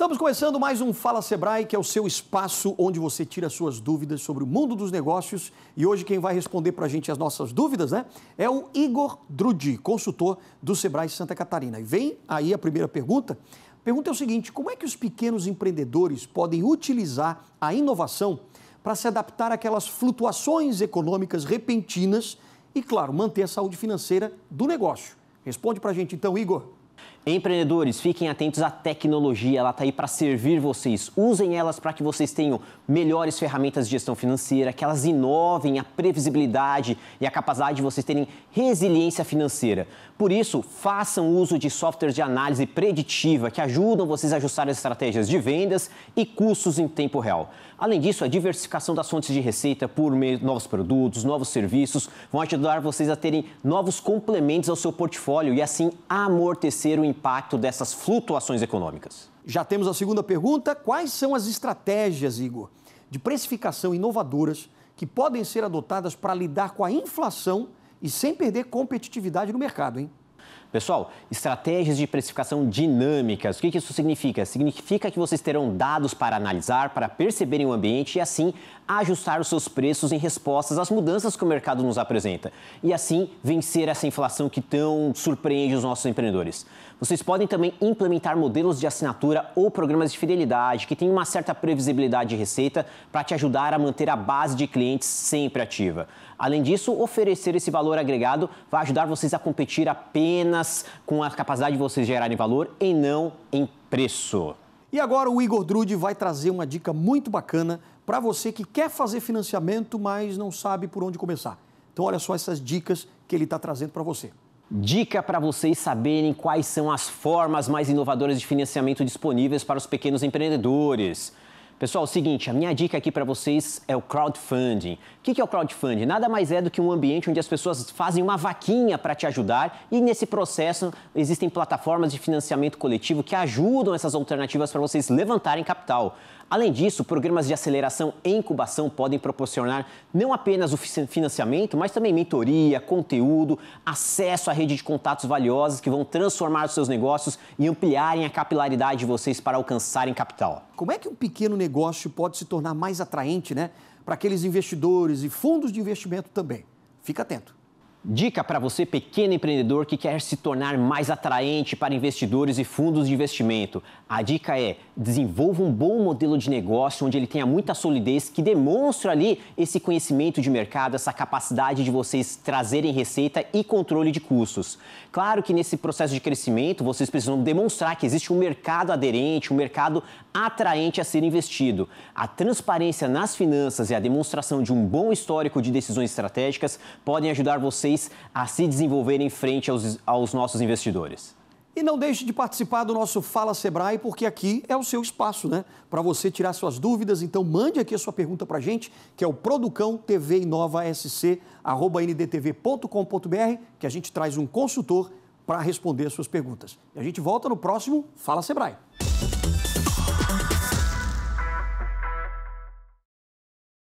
Estamos começando mais um Fala Sebrae, que é o seu espaço onde você tira suas dúvidas sobre o mundo dos negócios. E hoje quem vai responder para a gente as nossas dúvidas, né, é o Igor Drudi, consultor do Sebrae Santa Catarina. E vem aí a primeira pergunta. A pergunta é o seguinte: como é que os pequenos empreendedores podem utilizar a inovação para se adaptar àquelas flutuações econômicas repentinas e, claro, manter a saúde financeira do negócio? Responde para a gente então, Igor. Empreendedores, fiquem atentos à tecnologia, ela está aí para servir vocês. Usem elas para que vocês tenham melhores ferramentas de gestão financeira, que elas inovem a previsibilidade e a capacidade de vocês terem resiliência financeira. Por isso, façam uso de softwares de análise preditiva que ajudam vocês a ajustar as estratégias de vendas e custos em tempo real. Além disso, a diversificação das fontes de receita por novos produtos, novos serviços, vão ajudar vocês a terem novos complementos ao seu portfólio e assim amortecer o impacto dessas flutuações econômicas. Já temos a segunda pergunta: quais são as estratégias, Igor, de precificação inovadoras que podem ser adotadas para lidar com a inflação e sem perder competitividade no mercado, hein? Pessoal, estratégias de precificação dinâmicas. O que isso significa? Significa que vocês terão dados para analisar, para perceberem o ambiente e assim ajustar os seus preços em respostas às mudanças que o mercado nos apresenta. E assim vencer essa inflação que tão surpreende os nossos empreendedores. Vocês podem também implementar modelos de assinatura ou programas de fidelidade que têm uma certa previsibilidade de receita para te ajudar a manter a base de clientes sempre ativa. Além disso, oferecer esse valor agregado vai ajudar vocês a competir apenas com a capacidade de vocês gerarem valor e não em preço. E agora o Igor Drude vai trazer uma dica muito bacana para você que quer fazer financiamento, mas não sabe por onde começar. Então, olha só essas dicas que ele está trazendo para você. Dica para vocês saberem quais são as formas mais inovadoras de financiamento disponíveis para os pequenos empreendedores. Pessoal, é o seguinte, a minha dica aqui para vocês é o crowdfunding. O que é o crowdfunding? Nada mais é do que um ambiente onde as pessoas fazem uma vaquinha para te ajudar e nesse processo existem plataformas de financiamento coletivo que ajudam essas alternativas para vocês levantarem capital. Além disso, programas de aceleração e incubação podem proporcionar não apenas o financiamento, mas também mentoria, conteúdo, acesso à rede de contatos valiosos que vão transformar os seus negócios e ampliarem a capilaridade de vocês para alcançarem capital. Como é que um pequeno negócio pode se tornar mais atraente, né, para aqueles investidores e fundos de investimento também? Fica atento. Dica para você, pequeno empreendedor que quer se tornar mais atraente para investidores e fundos de investimento. A dica é: desenvolva um bom modelo de negócio onde ele tenha muita solidez, que demonstre ali esse conhecimento de mercado, essa capacidade de vocês trazerem receita e controle de custos. Claro que nesse processo de crescimento vocês precisam demonstrar que existe um mercado aderente, um mercado atraente a ser investido. A transparência nas finanças e a demonstração de um bom histórico de decisões estratégicas podem ajudar vocês vocês a se desenvolverem frente aos, aos nossos investidores. E não deixe de participar do nosso Fala Sebrae, porque aqui é o seu espaço, né? Para você tirar suas dúvidas. Então, mande aqui a sua pergunta para a gente, que é o Producão TV Inova SC, arroba ndtv.com.br, que a gente traz um consultor para responder as suas perguntas. E a gente volta no próximo Fala Sebrae.